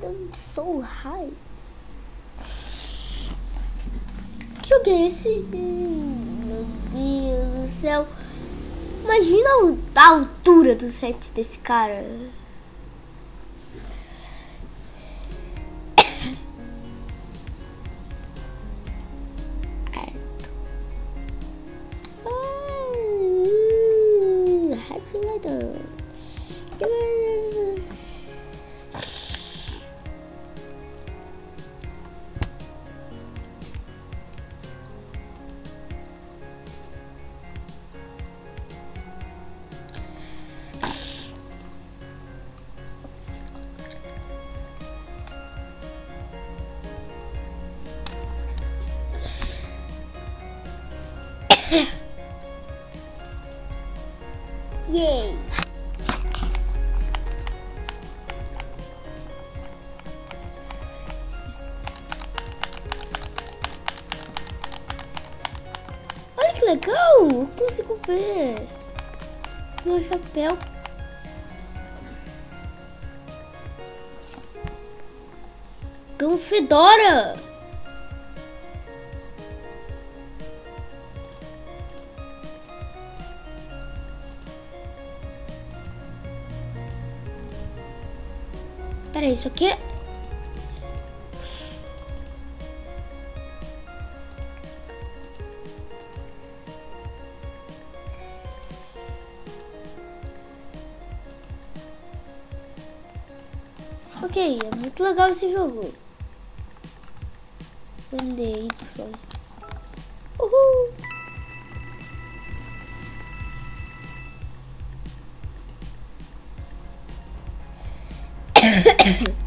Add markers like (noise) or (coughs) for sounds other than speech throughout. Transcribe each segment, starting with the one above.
them so high. É esse? Meu Deus do céu. Imagina a altura dos rex desse cara. Legal! Eu consigo ver meu chapéu. Um fedora! Peraí, isso aqui é... Ok, é muito legal esse jogo. Vender Y. Uhul! (coughs)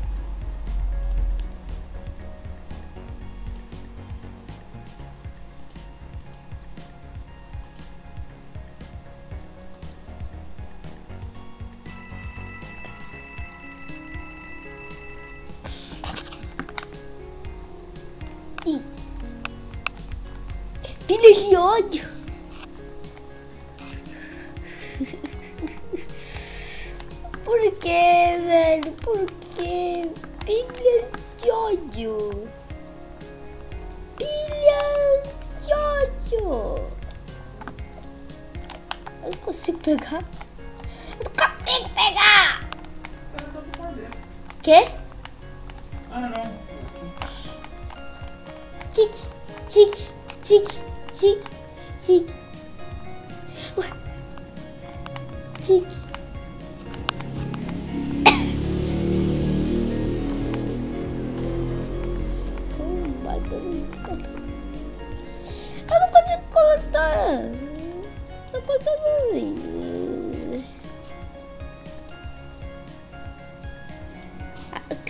Pilhas de ódio. Por que, velho? Por que? Pilhas de ódio. Pilhas de ódio. Eu não consigo pegar. Eu não consigo pegar. Quê?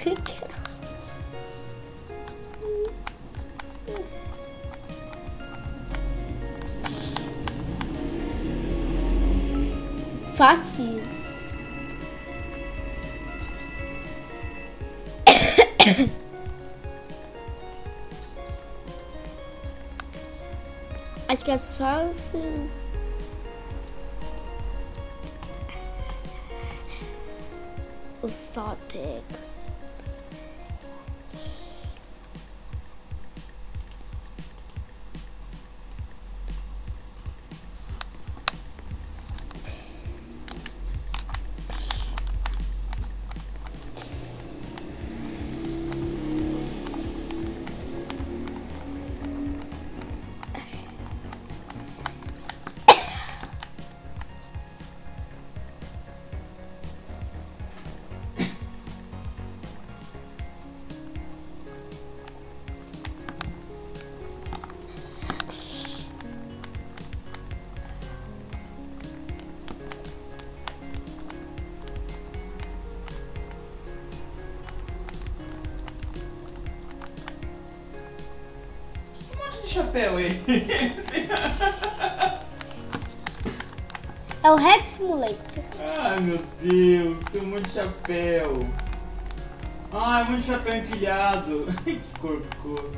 É? Faces. Acho que as faces. O chapéu é esse? É o Rex Simulator. Ai meu Deus, tem um monte de chapéu. (laughs) Ai, um monte de chapéu empilhado. que corcô.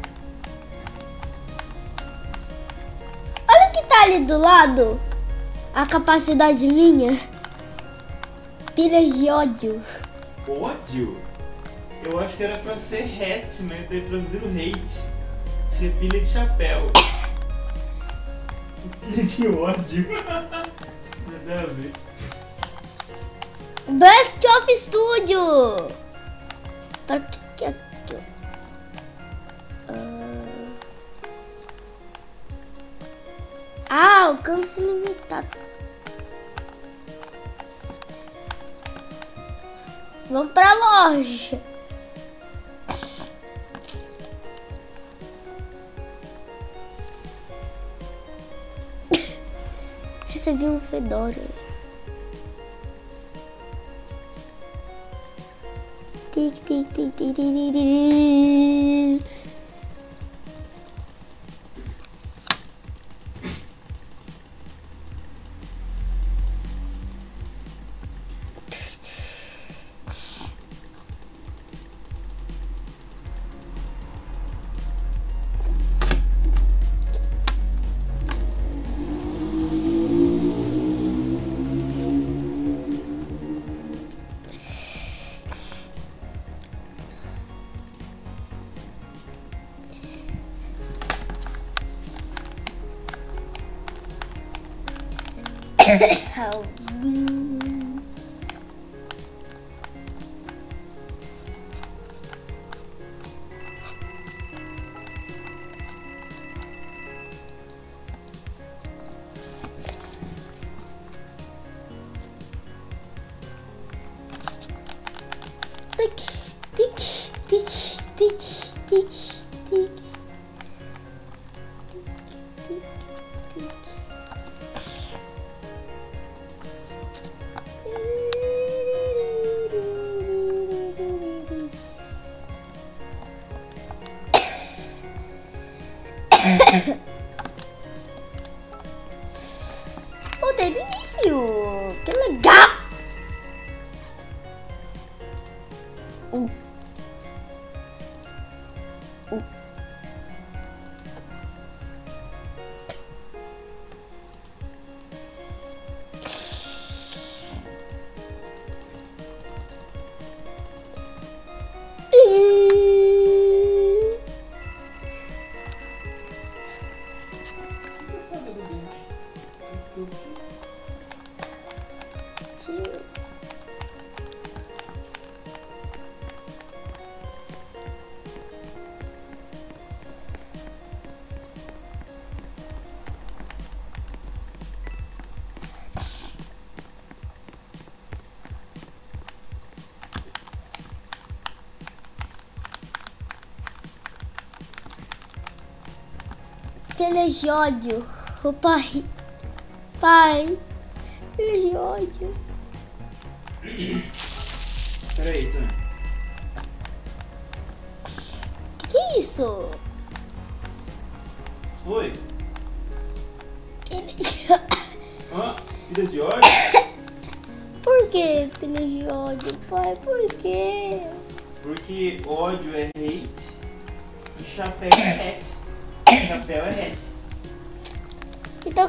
Olha que tá ali do lado. A capacidade minha. Pilhas de ódio. Ódio? Eu acho que era pra ser hat, mas daí traduziram hate. É pilha de chapéu. (laughs) Pilha de ódio. Nada a ver. Best of Studio! Para que que é aqui? ó? Ah, Ah, alcance limitado. Vamos pra loja. Recebi um Fedora. Tic, tic, tic, tic, tic, tic, tic. Tic, go. Mm. Tick, tick, tick, tick, tick. Oh, desde o início! Que legal! Uh. Uh. Pilha de ódio. O pai. Pai. Pilha de ódio. Peraí, Tony. Que é isso? Oi? De (coughs) Hã? Ódio? Por que pilha de ódio, pai? Por quê? Porque ódio é hate e chapéu é hat. Chapéu é hat.